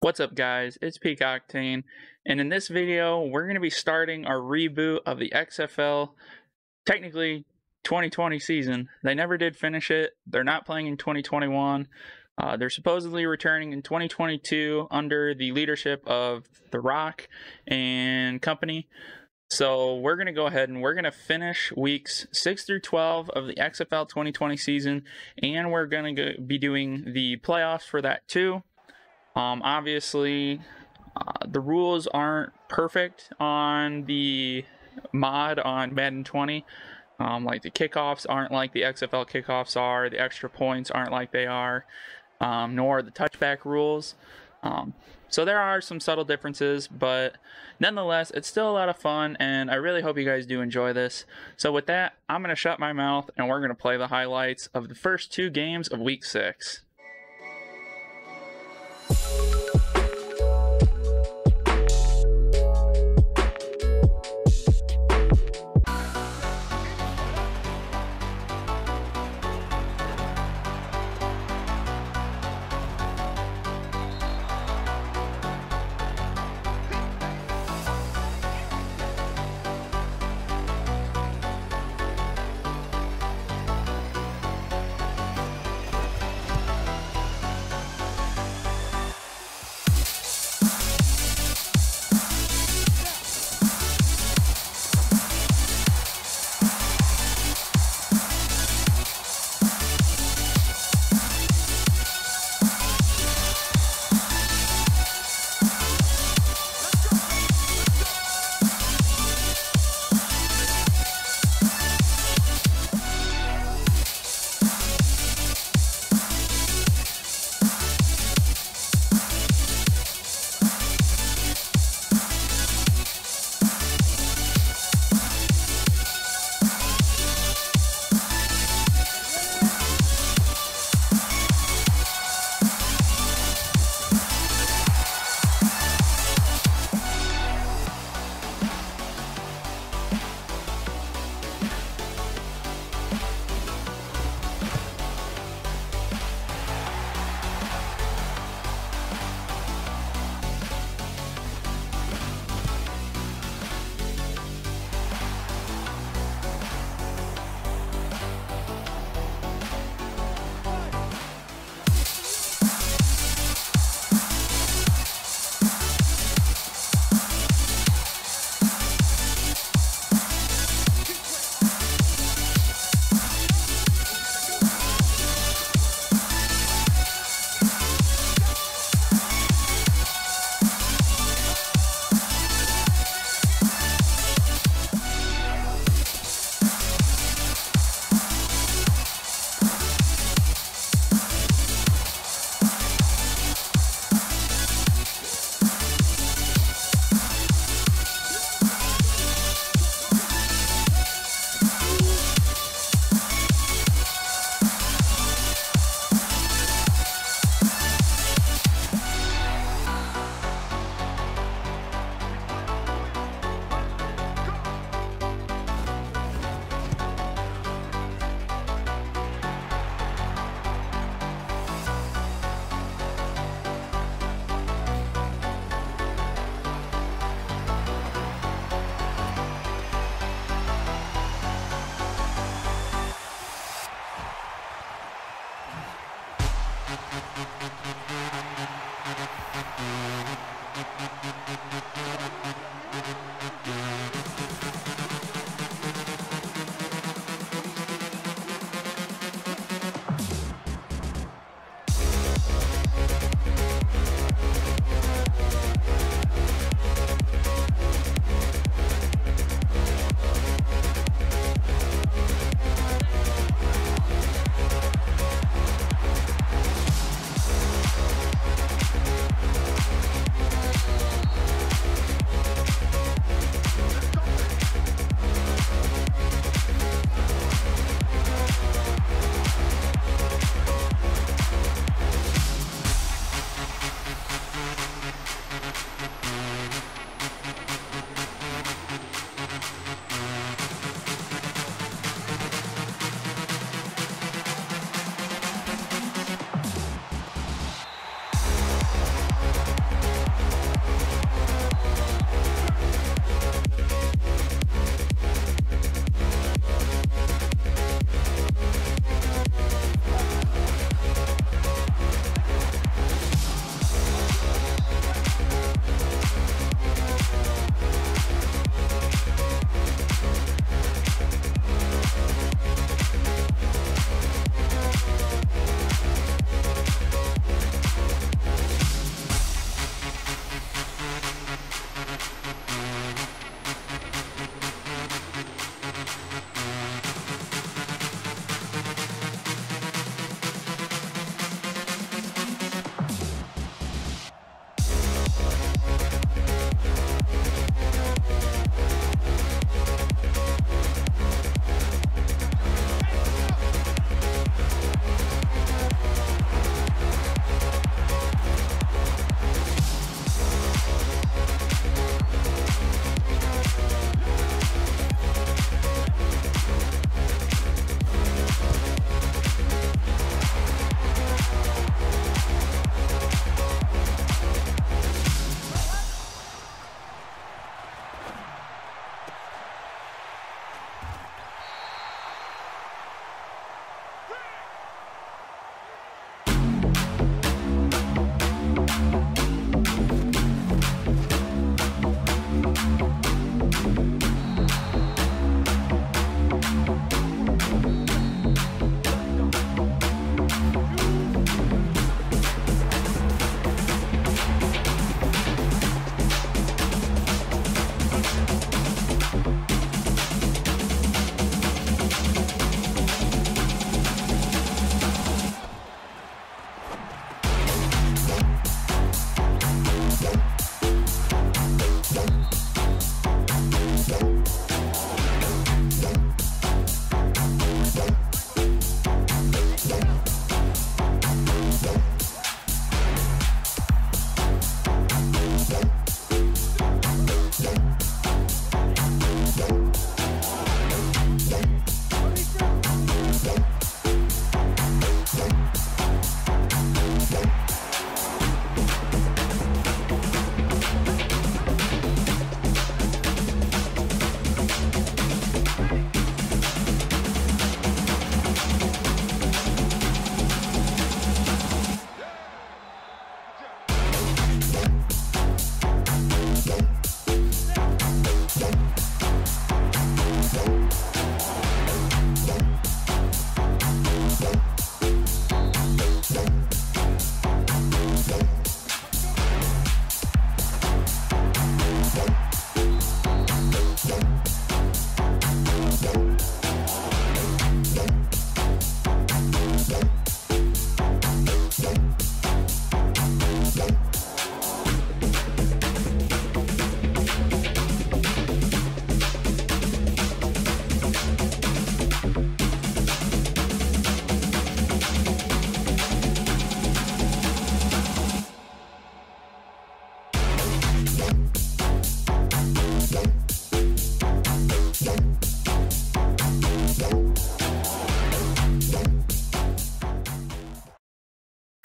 What's up guys, it's Peak Octane, and in this video we're going to be starting our reboot of the XFL, technically 2020 season. They never did finish it, they're not playing in 2021, uh, they're supposedly returning in 2022 under the leadership of The Rock and company. So we're going to go ahead and we're going to finish weeks 6 through 12 of the XFL 2020 season, and we're going to be doing the playoffs for that too. Um, obviously, uh, the rules aren't perfect on the mod on Madden 20. Um, like the kickoffs aren't like the XFL kickoffs are, the extra points aren't like they are, um, nor the touchback rules. Um, so there are some subtle differences, but nonetheless, it's still a lot of fun, and I really hope you guys do enjoy this. So with that, I'm going to shut my mouth, and we're going to play the highlights of the first two games of Week 6.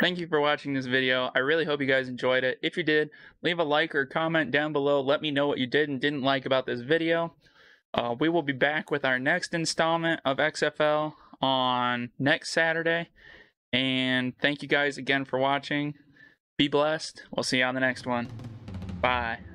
Thank you for watching this video. I really hope you guys enjoyed it. If you did, leave a like or comment down below. Let me know what you did and didn't like about this video. Uh, we will be back with our next installment of XFL on next Saturday. And thank you guys again for watching. Be blessed. We'll see you on the next one. Bye.